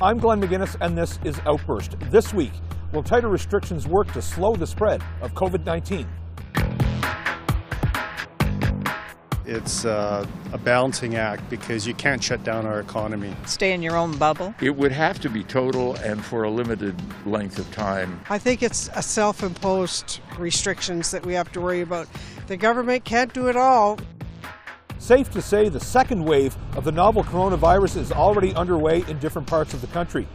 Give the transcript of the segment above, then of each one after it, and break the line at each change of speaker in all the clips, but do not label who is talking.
I'm Glenn McGinnis, and this is Outburst. This week, will tighter restrictions work to slow the spread of COVID 19?
It's uh, a balancing act because you can't shut down our economy.
Stay in your own bubble.
It would have to be total and for a limited length of time.
I think it's a self imposed restrictions that we have to worry about. The government can't do it all.
Safe to say the second wave of the novel coronavirus is already underway in different parts of the country.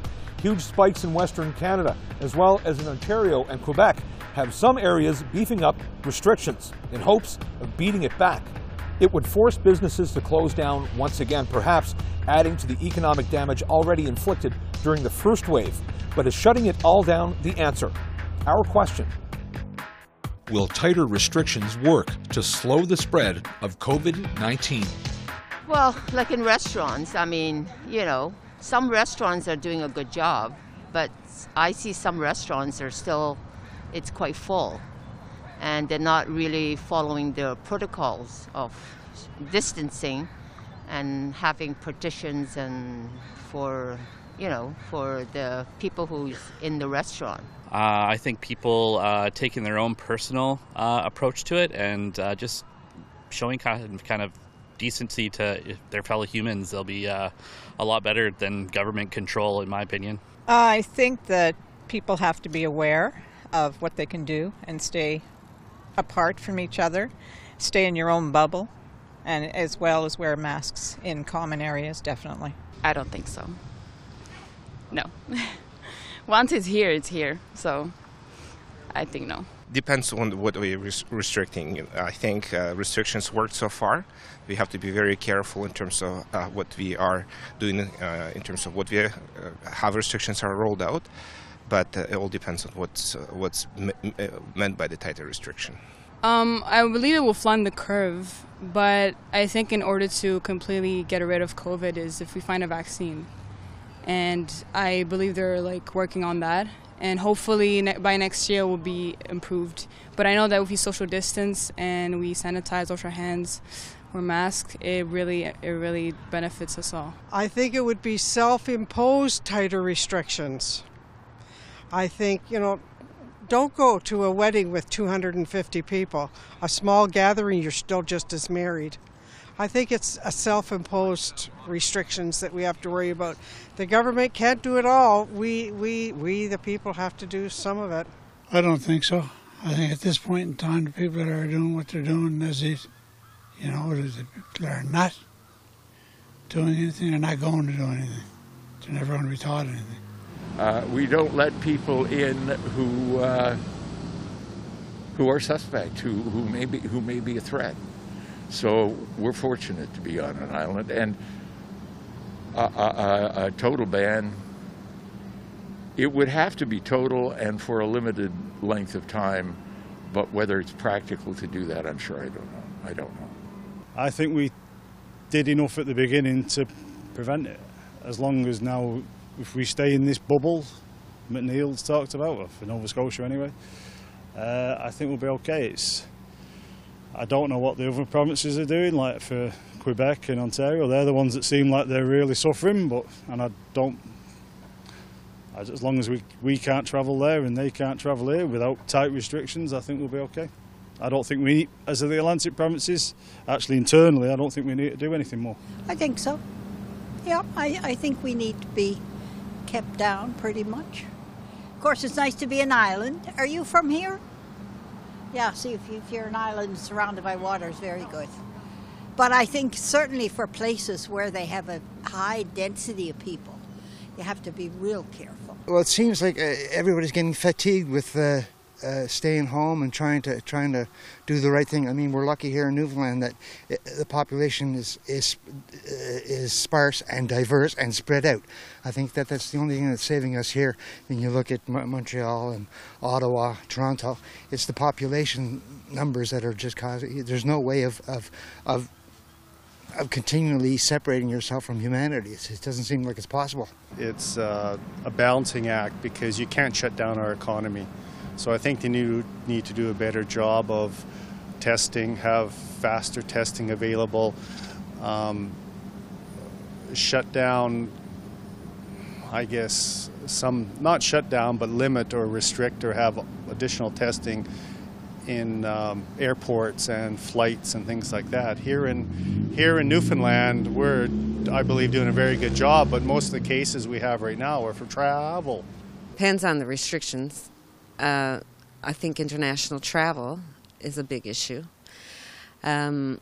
Huge spikes in Western Canada, as well as in Ontario and Quebec, have some areas beefing up restrictions in hopes of beating it back. It would force businesses to close down once again, perhaps adding to the economic damage already inflicted during the first wave. But is shutting it all down the answer? Our question. Will tighter restrictions work to slow the spread of COVID 19?
Well, like in restaurants, I mean, you know, some restaurants are doing a good job, but I see some restaurants are still, it's quite full. And they're not really following the protocols of distancing and having partitions and for, you know, for the people who's in the restaurant.
Uh, I think people uh, taking their own personal uh, approach to it and uh, just showing kind of, kind of decency to their fellow humans, they'll be uh, a lot better than government control, in my opinion.
I think that people have to be aware of what they can do and stay apart from each other, stay in your own bubble, and as well as wear masks in common areas, definitely.
I don't think so. No. once it's here, it's here. So I think no.
Depends on what we're restricting. I think uh, restrictions worked so far. We have to be very careful in terms of uh, what we are doing, uh, in terms of what we uh, how restrictions are rolled out. But uh, it all depends on what's uh, what's meant by the tighter restriction.
Um, I believe it will flatten the curve, but I think in order to completely get rid of COVID is if we find a vaccine and I believe they're like working on that. And hopefully ne- by next year will be improved. But I know that if we social distance and we sanitize, wash our hands, wear masks, it really it really benefits us all.
I think it would be self-imposed tighter restrictions. I think you know don't go to a wedding with 250 people. A small gathering, you're still just as married. I think it's a self-imposed restrictions that we have to worry about. The government can't do it all. We, we, we, the people, have to do some of it.
I don't think so. I think at this point in time, the people that are doing what they're doing, as these, you know, the people are not doing anything, they're not going to do anything. They're never going to be taught anything.
Uh, we don't let people in who uh, who are suspect, who, who may be who may be a threat. So we're fortunate to be on an island, and a, a, a, total ban. It would have to be total and for a limited length of time, but whether it's practical to do that, I'm sure I don't know. I don't know.
I think we did enough at the beginning to prevent it. As long as now, if we stay in this bubble, McNeil's talked about, for Nova Scotia anyway, uh, I think we'll be okay. It's I don't know what the other provinces are doing, like for Quebec and Ontario. They're the ones that seem like they're really suffering, but and I don't. As long as we, we can't travel there and they can't travel here without tight restrictions, I think we'll be okay. I don't think we, as of the Atlantic provinces, actually internally, I don't think we need to do anything more.
I think so. Yeah, I, I think we need to be kept down pretty much. Of course, it's nice to be an island. Are you from here? Yeah, see, if, you, if you're an island surrounded by water, it's very good. But I think certainly for places where they have a high density of people, you have to be real careful.
Well, it seems like uh, everybody's getting fatigued with uh, uh, staying home and trying to trying to do the right thing. I mean, we're lucky here in Newfoundland that it, the population is is uh, is sparse and diverse and spread out. I think that that's the only thing that's saving us here. When you look at Montreal and Ottawa, Toronto, it's the population numbers that are just causing. There's no way of of of of continually separating yourself from humanity. it doesn't seem like it's possible.
It's uh, a balancing act because you can't shut down our economy. So I think they need, need to do a better job of testing, have faster testing available, um, shut down.
I guess, some, not shut down, but limit or restrict or have additional testing in um, airports and flights and things like that. Here in, here in Newfoundland, we're, I believe, doing a very good job, but most of the cases we have right now are for travel.
Depends on the restrictions. Uh, I think international travel is a big issue. Um,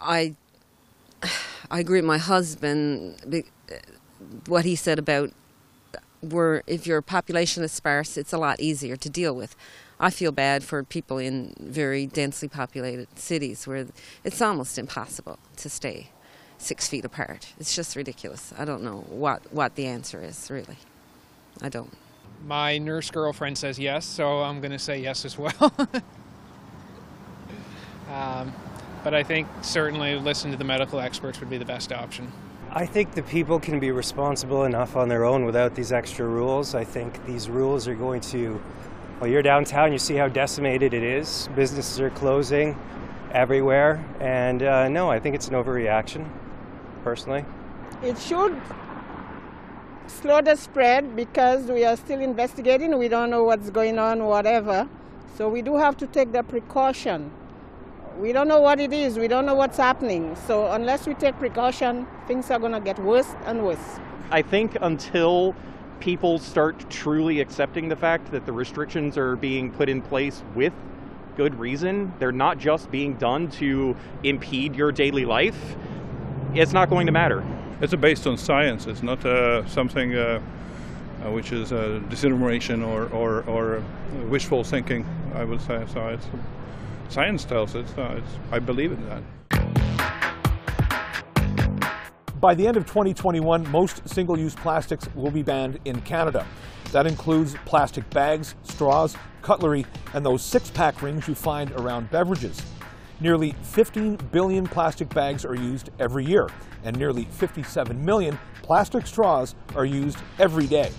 I I agree with my husband. What he said about where if your population is sparse, it's a lot easier to deal with. I feel bad for people in very densely populated cities where it's almost impossible to stay six feet apart. It's just ridiculous. I don't know what, what the answer is, really. I don't.
My nurse girlfriend says yes, so I'm going to say yes as well. um, but I think certainly listen to the medical experts would be the best option.
I think the people can be responsible enough on their own without these extra rules. I think these rules are going to, well, you're downtown, you see how decimated it is. Businesses are closing everywhere. And uh, no, I think it's an overreaction, personally.
It should slow the spread because we are still investigating. We don't know what's going on, whatever. So we do have to take the precaution we don't know what it is, we don't know what's happening. So unless we take precaution, things are going to get worse and worse.
I think until people start truly accepting the fact that the restrictions are being put in place with good reason, they're not just being done to impede your daily life, it's not going to matter.
It's based on science, it's not uh, something uh, uh, which is disinformation or, or, or wishful thinking, I would say. So it's, science tells it. So it's, I believe in that.
By the end of 2021, most single-use plastics will be banned in Canada. That includes plastic bags, straws, cutlery, and those six-pack rings you find around beverages. Nearly 15 billion plastic bags are used every year, and nearly 57 million plastic straws are used every day.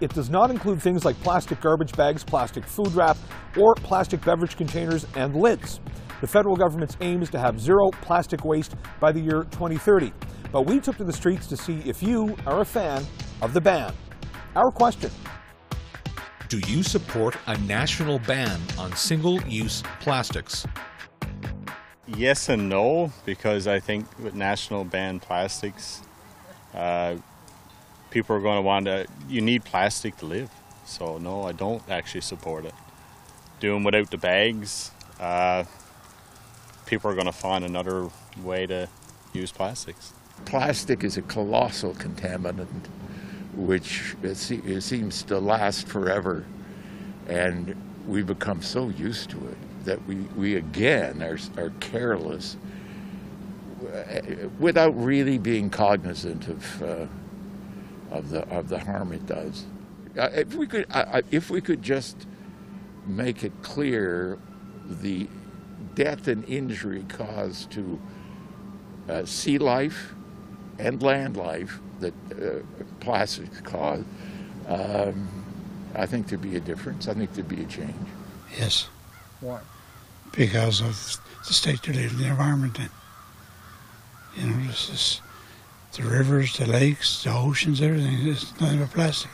It does not include things like plastic garbage bags, plastic food wrap, or plastic beverage containers and lids. The federal government's aim is to have zero plastic waste by the year 2030. But we took to the streets to see if you are a fan of the ban. Our question
Do you support a national ban on single use plastics?
Yes and no, because I think with national ban plastics, uh, people are going to want to, you need plastic to live. So, no, I don't actually support it. Doing without the bags, uh, people are going to find another way to use plastics.
Plastic is a colossal contaminant which seems to last forever. And we become so used to it that we, we again are, are careless uh, without really being cognizant of. Uh, of the of the harm it does. Uh, if we could, uh, if we could just make it clear the death and injury caused to uh, sea life and land life that uh, plastics cause, um, I think there'd be a difference. I think there'd be a change.
Yes.
Why?
Because of the state they live in, the environment in. You know, this is the rivers, the lakes, the oceans, everything. It's nothing but plastic.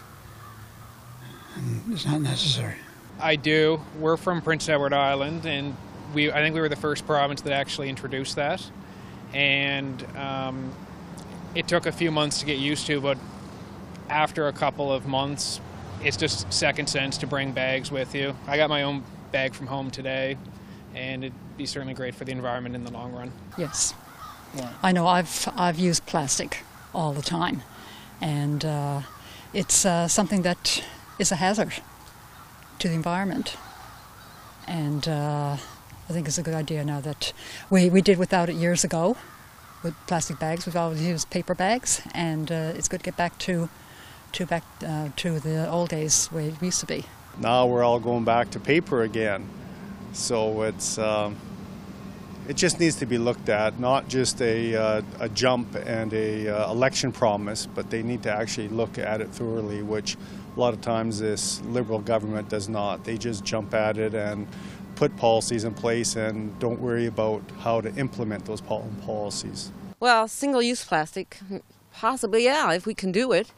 And it's not necessary.
I do. We're from Prince Edward Island, and we I think we were the first province that actually introduced that. And um, it took a few months to get used to, but after a couple of months, it's just second sense to bring bags with you. I got my own bag from home today, and it'd be certainly great for the environment in the long run.
Yes. I know I've I've used plastic all the time, and uh, it's uh, something that is a hazard to the environment. And uh, I think it's a good idea now that we, we did without it years ago with plastic bags. We've always used paper bags, and uh, it's good to get back to to back uh, to the old days where it used to be.
Now we're all going back to paper again, so it's. Um, it just needs to be looked at, not just a, uh, a jump and a uh, election promise, but they need to actually look at it thoroughly, which a lot of times this liberal government does not. They just jump at it and put policies in place and don't worry about how to implement those policies.
Well, single use plastic, possibly, yeah, if we can do it.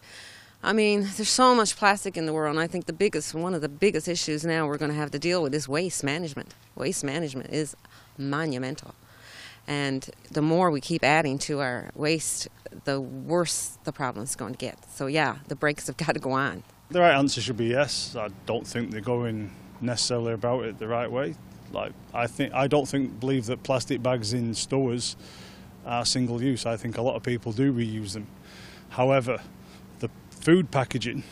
I mean, there's so much plastic in the world, and I think the biggest, one of the biggest issues now we're going to have to deal with is waste management. Waste management is monumental. And the more we keep adding to our waste, the worse the problem's going to get. So, yeah, the brakes have got to go on.
The right answer should be yes. I don't think they're going necessarily about it the right way. Like I think I don't think believe that plastic bags in stores are single use. I think a lot of people do reuse them. However, food packaging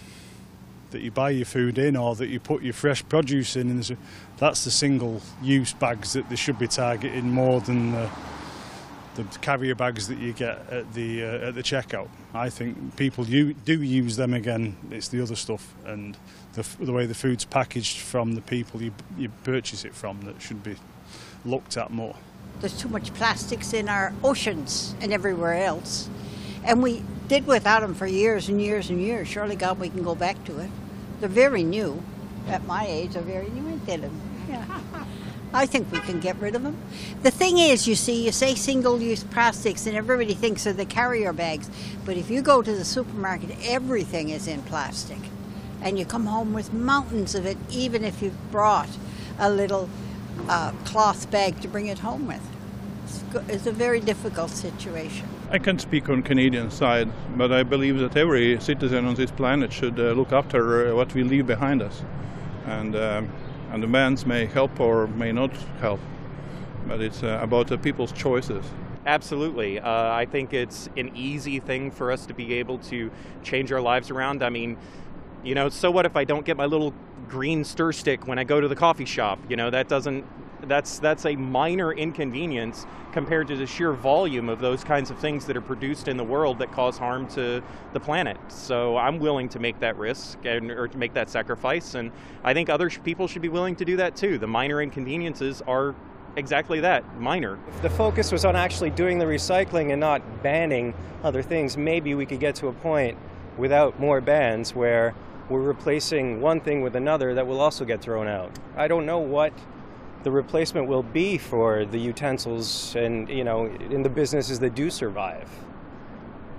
that you buy your food in or that you put your fresh produce in, that's the single use bags that they should be targeting more than the, the carrier bags that you get at the uh, at the checkout. I think people do use them again. It's the other stuff and the, the way the food's packaged from the people you, you purchase it from that should be looked at more.
There's too much plastics in our oceans and everywhere else. And we did without them for years and years and years. Surely, God, we can go back to it. They're very new. At my age, they're very new. I did them. Yeah. I think we can get rid of them. The thing is, you see, you say single use plastics, and everybody thinks of the carrier bags. But if you go to the supermarket, everything is in plastic. And you come home with mountains of it, even if you've brought a little uh, cloth bag to bring it home with. It's, it's a very difficult situation.
I can speak on Canadian side, but I believe that every citizen on this planet should uh, look after uh, what we leave behind us. And um, and the bans may help or may not help, but it's uh, about the people's choices.
Absolutely. Uh, I think it's an easy thing for us to be able to change our lives around. I mean, you know, so what if I don't get my little green stir stick when I go to the coffee shop? You know, that doesn't that's that's a minor inconvenience compared to the sheer volume of those kinds of things that are produced in the world that cause harm to the planet. So I'm willing to make that risk and or to make that sacrifice, and I think other people should be willing to do that too. The minor inconveniences are exactly that minor.
If the focus was on actually doing the recycling and not banning other things, maybe we could get to a point without more bans where we're replacing one thing with another that will also get thrown out. I don't know what the replacement will be for the utensils and, you know, in the businesses that do survive.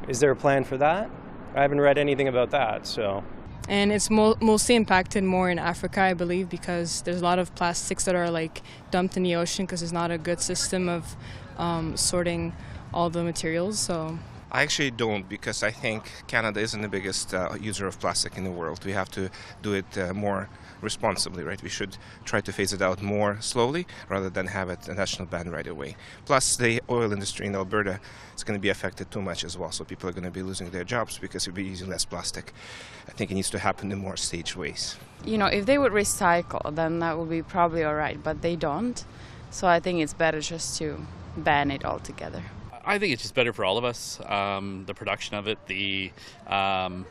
Is there a plan for that? I haven't read anything about that, so.
And it's mo- mostly impacted more in Africa, I believe, because there's a lot of plastics that are like dumped in the ocean because there's not a good system of um, sorting all the materials. So
I actually don't because I think Canada isn't the biggest uh, user of plastic in the world. We have to do it uh, more responsibly, right? We should try to phase it out more slowly rather than have it a national ban right away. Plus, the oil industry in Alberta is going to be affected too much as well, so people are going to be losing their jobs because we'll be using less plastic. I think it needs to happen in more staged ways.
You know, if they would recycle, then that would be probably all right, but they don't. So I think it's better just to ban it altogether.
I think it's just better for all of us. Um, the production of it, the um,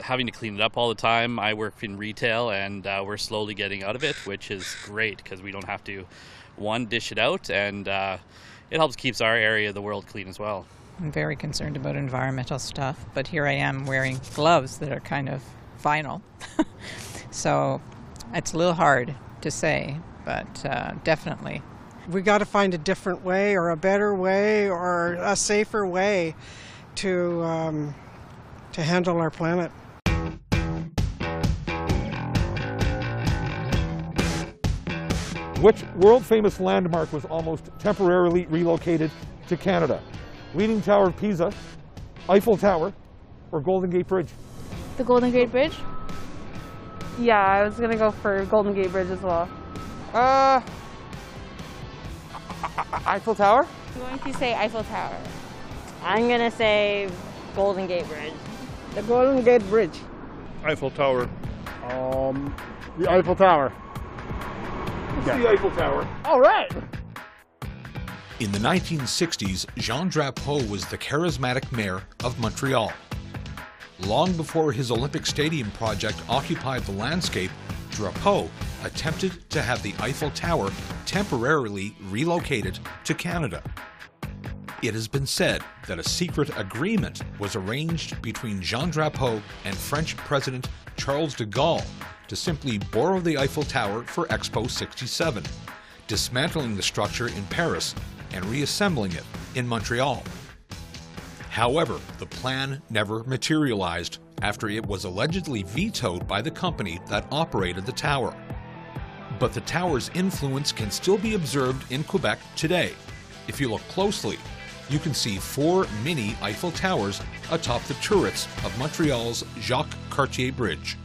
having to clean it up all the time. I work in retail, and uh, we're slowly getting out of it, which is great because we don't have to one dish it out, and uh, it helps keeps our area of the world clean as well.
I'm very concerned about environmental stuff, but here I am wearing gloves that are kind of vinyl, so it's a little hard to say, but uh, definitely
we got to find a different way or a better way or a safer way to um, to handle our planet.
Which world famous landmark was almost temporarily relocated to Canada? Leaning Tower of Pisa, Eiffel Tower, or Golden Gate Bridge?
The Golden Gate Bridge? Yeah, I was gonna go for Golden Gate Bridge as well.
Uh, Eiffel Tower?
I'm going to say Eiffel Tower.
I'm going to say Golden Gate Bridge.
The Golden Gate Bridge.
Eiffel Tower.
Um, the Eiffel Tower.
It's the Eiffel Tower.
All right.
In the 1960s, Jean Drapeau was the charismatic mayor of Montreal. Long before his Olympic Stadium project occupied the landscape, Drapeau attempted to have the Eiffel Tower temporarily relocated to Canada. It has been said that a secret agreement was arranged between Jean Drapeau and French President Charles de Gaulle to simply borrow the Eiffel Tower for Expo 67, dismantling the structure in Paris and reassembling it in Montreal. However, the plan never materialized after it was allegedly vetoed by the company that operated the tower. But the tower's influence can still be observed in Quebec today. If you look closely, you can see four mini Eiffel Towers atop the turrets of Montreal's Jacques Cartier Bridge.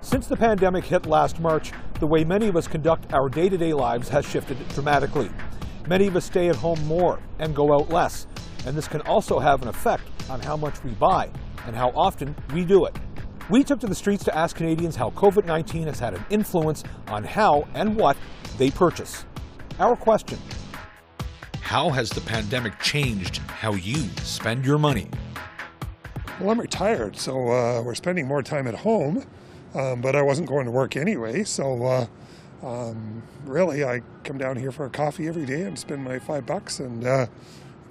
Since the pandemic hit last March, the way many of us conduct our day to day lives has shifted dramatically. Many of us stay at home more and go out less, and this can also have an effect on how much we buy and how often we do it. We took to the streets to ask Canadians how COVID 19 has had an influence on how and what they purchase. Our question
How has the pandemic changed how you spend your money?
Well, I'm retired, so uh, we're spending more time at home, um, but I wasn't going to work anyway, so uh, um, really I come down here for a coffee every day and spend my five bucks and uh,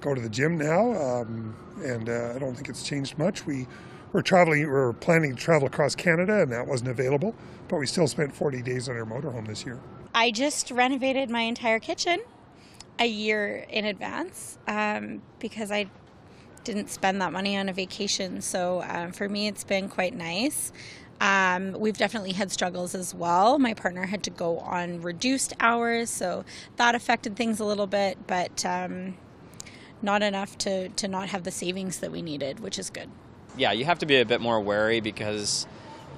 go to the gym now, um, and uh, I don't think it's changed much. We we're traveling, we're planning to travel across Canada, and that wasn't available, but we still spent 40 days on our motorhome this year.
I just renovated my entire kitchen a year in advance um, because I didn't spend that money on a vacation. So um, for me, it's been quite nice. Um, we've definitely had struggles as well. My partner had to go on reduced hours, so that affected things a little bit, but um, not enough to, to not have the savings that we needed, which is good.
Yeah, you have to be a bit more wary because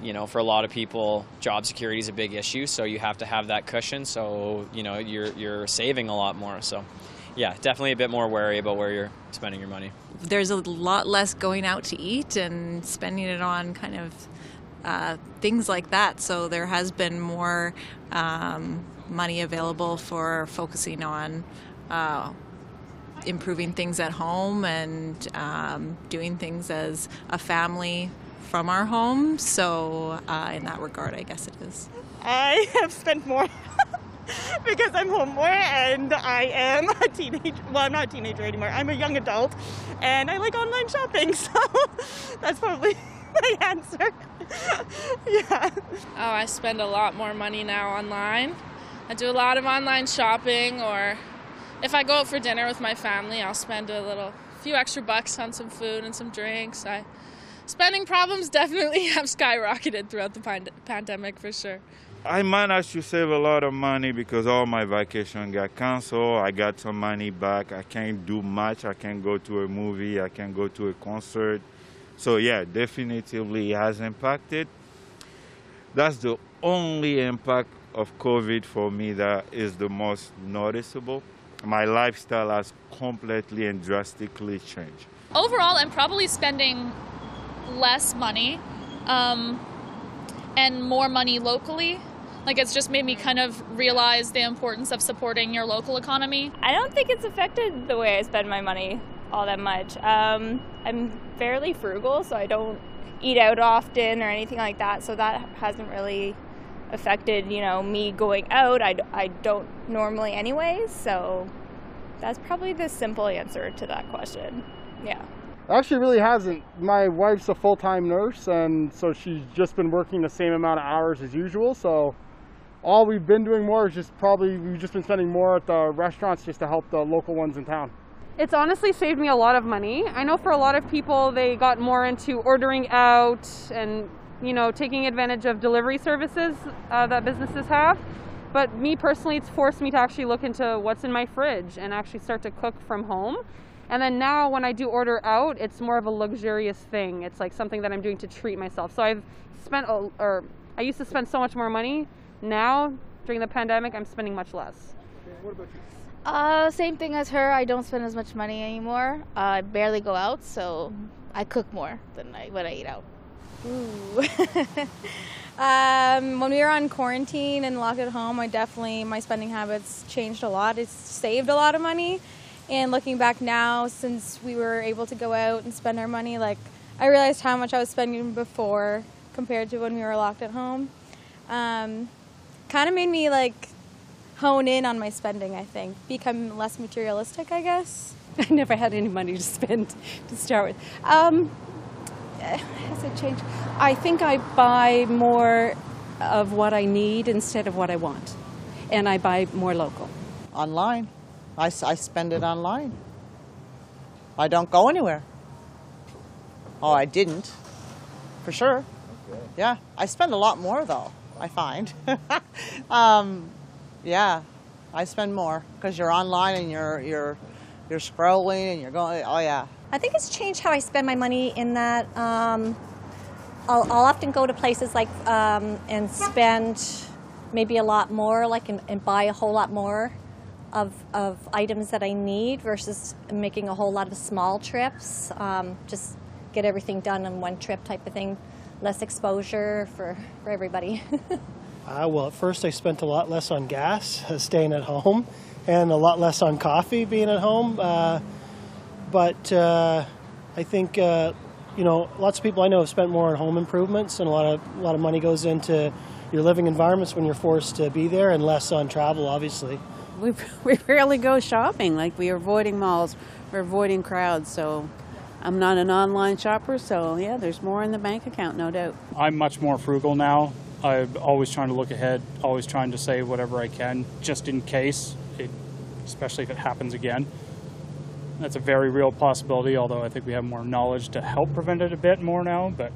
you know, for a lot of people, job security is a big issue. So you have to have that cushion. So you know, you're you're saving a lot more. So yeah, definitely a bit more wary about where you're spending your money.
There's a lot less going out to eat and spending it on kind of uh, things like that. So there has been more um, money available for focusing on. Uh, improving things at home and um, doing things as a family from our home. So, uh, in that regard, I guess it is.
I have spent more because I'm home more and I am a teenager. Well, I'm not a teenager anymore. I'm a young adult and I like online shopping. So, that's probably my answer. yeah.
Oh, I spend a lot more money now online. I do a lot of online shopping, or if I go out for dinner with my family, I'll spend a little, few extra bucks on some food and some drinks. I spending problems definitely have skyrocketed throughout the pand- pandemic for sure.
I managed to save a lot of money because all my vacation got canceled. I got some money back. I can't do much. I can't go to a movie. I can't go to a concert. So yeah, definitely it has impacted. That's the only impact of COVID for me that is the most noticeable. My lifestyle has completely and drastically changed.
Overall, I'm probably spending less money um, and more money locally. Like it's just made me kind of realize the importance of supporting your local economy.
I don't think it's affected the way I spend my money all that much. Um, I'm fairly frugal, so I don't eat out often or anything like that. So that hasn't really affected, you know, me going out. I, I don't normally anyways. So that's probably the simple answer to that question. Yeah.
Actually, really hasn't. My wife's a full time nurse, and so she's just been working the same amount of hours as usual. So, all we've been doing more is just probably we've just been spending more at the restaurants just to help the local ones in town.
It's honestly saved me a lot of money. I know for a lot of people, they got more into ordering out and you know taking advantage of delivery services uh, that businesses have. But me personally, it's forced me to actually look into what's in my fridge and actually start to cook from home. And then now when I do order out, it's more of a luxurious thing. It's like something that I'm doing to treat myself. So I've spent, a, or I used to spend so much more money. Now, during the pandemic, I'm spending much less.
What about you?
Uh, same thing as her. I don't spend as much money anymore. Uh, I barely go out, so I cook more than I, when I eat out.
Ooh. um, when we were on quarantine and locked at home, I definitely, my spending habits changed a lot. It's saved a lot of money. And looking back now, since we were able to go out and spend our money, like I realized how much I was spending before compared to when we were locked at home. Um, kind of made me like hone in on my spending. I think become less materialistic. I guess.
I never had any money to spend to start with. Um, has it changed? I think I buy more of what I need instead of what I want, and I buy more local.
Online. I, I spend it online. I don't go anywhere.
Oh, I didn't. For sure. Yeah, I spend a lot more though. I find. um, yeah, I spend more because you're online and you're you're you're scrolling and you're going. Oh yeah.
I think it's changed how I spend my money in that um, I'll, I'll, often go to places like um, and spend maybe a lot more, like and, and, buy a whole lot more of, of items that I need versus making a whole lot of small trips. Um, just get everything done in one trip type of thing. Less exposure for, for everybody.
uh, well, at first I spent a lot less on gas staying at home and a lot less on coffee being at home. Uh, but uh, I think uh, you know lots of people I know have spent more on home improvements, and a lot of a lot of money goes into your living environments when you're forced to be there, and less on travel, obviously.
We we rarely go shopping. Like we are avoiding malls, we're avoiding crowds. So I'm not an online shopper, so yeah, there's more in the bank account, no doubt.
I'm much more frugal now. I'm always trying to look ahead, always trying to save whatever I can, just in case, it, especially if it happens again. That's a very real possibility, although I think we have more knowledge to help prevent it a bit more now. But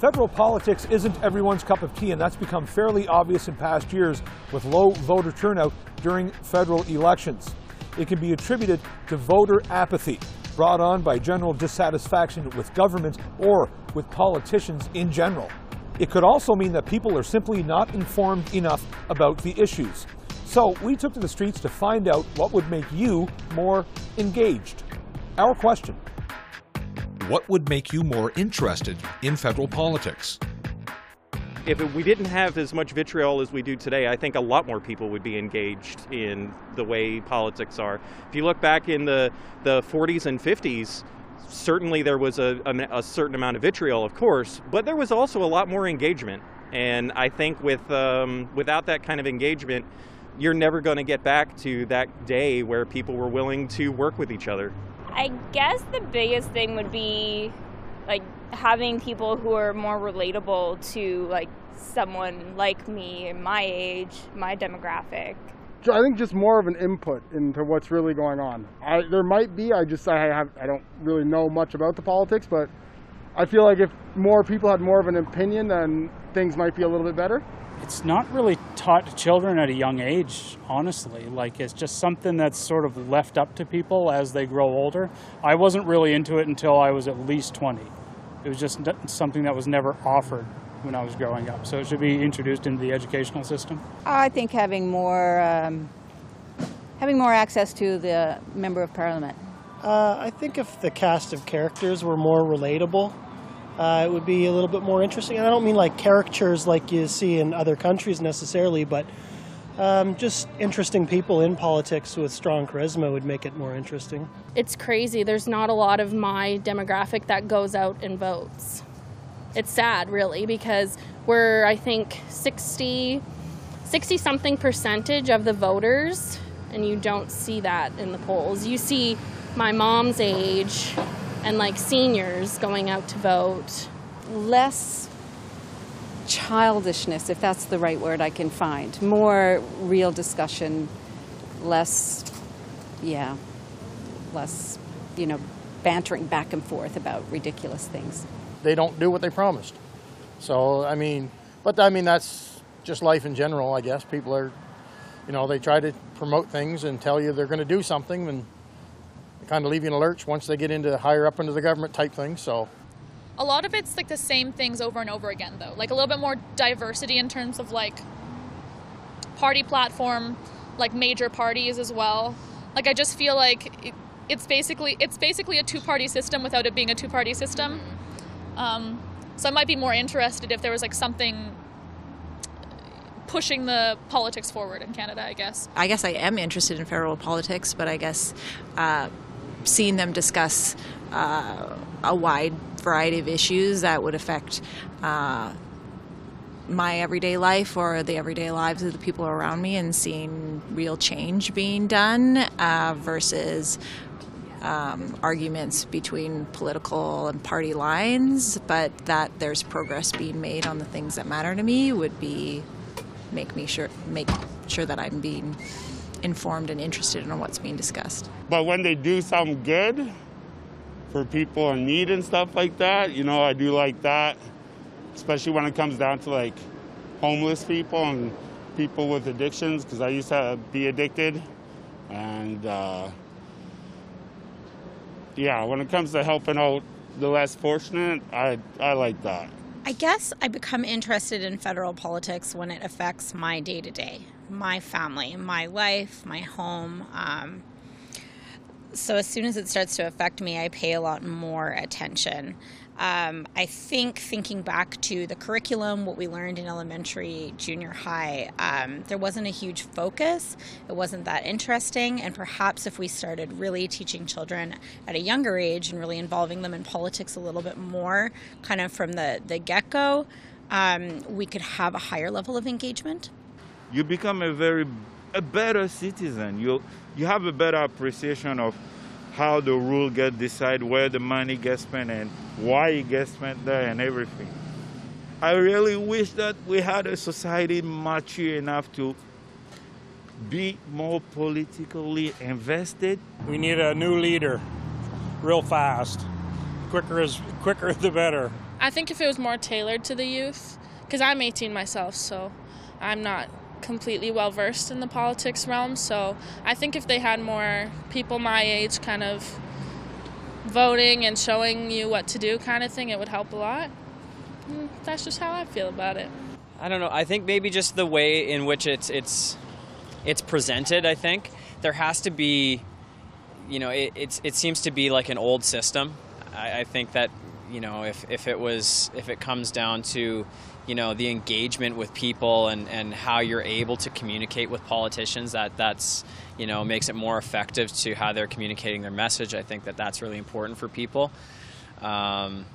Federal politics isn't everyone's cup of tea, and that's become fairly obvious in past years with low voter turnout during federal elections. It can be attributed to voter apathy, brought on by general dissatisfaction with government or with politicians in general. It could also mean that people are simply not informed enough about the issues. So we took to the streets to find out what would make you more engaged. Our question
What would make you more interested in federal politics?
If we didn't have as much vitriol as we do today, I think a lot more people would be engaged in the way politics are. If you look back in the, the 40s and 50s, certainly there was a, a, a certain amount of vitriol, of course, but there was also a lot more engagement. And I think with um, without that kind of engagement, you're never going to get back to that day where people were willing to work with each other.
I guess the biggest thing would be like having people who are more relatable to like someone like me, my age, my demographic.
I think just more of an input into what's really going on. I, there might be. I just I have I don't really know much about the politics, but I feel like if more people had more of an opinion, then things might be a little bit better
it's not really taught to children at a young age, honestly. Like, it's just something that's sort of left up to people as they grow older. I wasn't really into it until I was at least 20. It was just something that was never offered when I was growing up. So it should be introduced into the educational system.
I think having more, um, having more access to the member of parliament.
Uh, I think if the cast of characters were more relatable, uh, it would be a little bit more interesting. And I don't mean like caricatures like you see in other countries necessarily, but um, just interesting people in politics with strong charisma would make it more interesting.
It's crazy. There's not a lot of my demographic that goes out and votes. It's sad, really, because we're, I think, 60, 60 something percentage of the voters, and you don't see that in the polls. You see my mom's age and like seniors going out to vote.
Less childishness, if that's the right word I can find. More real discussion, less, yeah, less, you know, bantering back and forth about ridiculous things.
They don't do what they promised. So, I mean, but I mean, that's just life in general, I guess. People are, you know, they try to promote things and tell you they're going to do something and kind of leave you in a lurch once they get into higher up into the government type things. So.
A lot of it's like the same things over and over again though. Like a little bit more diversity in terms of like party platform like major parties as well. Like i just feel like it's basically it's basically a two party system without it being a two party system um, so i might be more interested if there was like something pushing the politics forward in canada i guess.
I guess i am interested in federal politics but i guess uh, seen them discuss uh, a wide variety of issues that would affect uh, my everyday life or the everyday lives of the people around me and seeing real change being done uh, versus um, arguments between political and party lines, but that there's progress being made on the things that matter to me would be make me sure make sure that I'm being informed and interested in what's being discussed.
But when they do something good,
for people in need and stuff like that. You know, I do like that, especially when it comes down to like homeless people and people with addictions, because I used to be addicted. And uh, yeah, when it comes to helping out the less fortunate, I, I like that.
I guess I become interested in federal politics when it affects my day to day, my family, my life, my home. Um, so as soon as it starts to affect me, I pay a lot more attention. Um, I think thinking back to the curriculum, what we learned in elementary, junior high, um, there wasn't a huge focus. It wasn't that interesting. And perhaps if we started really teaching children at a younger age and really involving them in politics a little bit more, kind of from the, the get go, um, we could have a higher level of engagement.
You become a very a better citizen. You you have a better appreciation of how the rule get decided, where the money gets spent, and why it gets spent there, and everything. I really wish that we had a society mature enough to be more politically invested.
We need a new leader, real fast. Quicker is quicker the better.
I think if it was more tailored to the youth, because I'm 18 myself, so I'm not completely well versed in the politics realm. So I think if they had more people my age kind of voting and showing you what to do kind of thing, it would help a lot. And that's just how I feel about it.
I don't know. I think maybe just the way in which it's it's it's presented. I think there has to be, you know, it it's, it seems to be like an old system. I, I think that you know if if it was if it comes down to you know the engagement with people and, and how you're able to communicate with politicians that that's you know makes it more effective to how they're communicating their message. I think that that's really important for people. Um,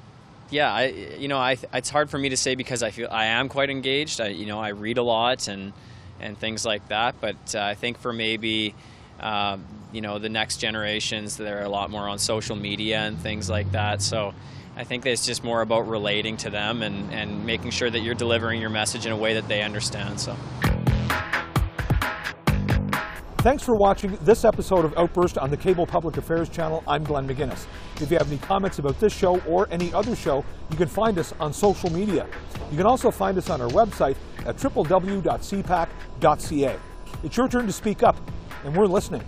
yeah i you know I, it's hard for me to say because i feel i am quite engaged. I you know i read a lot and and things like that. But uh, i think for maybe um, you know the next generations they're a lot more on social media and things like that. So I think it's just more about relating to them and, and making sure that you're delivering your message in a way that they understand. So.
Thanks for watching this episode of Outburst on the Cable Public Affairs channel. I'm Glenn McGinnis. If you have any comments about this show or any other show, you can find us on social media. You can also find us on our website at www.cpac.ca. It's your turn to speak up, and we're listening.